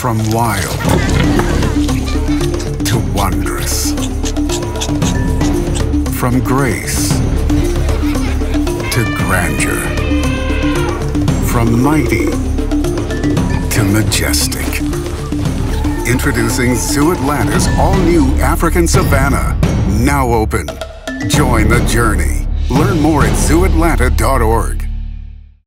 From wild to wondrous. From grace to grandeur. From mighty to majestic. Introducing Zoo Atlanta's all-new African Savanna. Now open. Join the journey. Learn more at zooatlanta.org.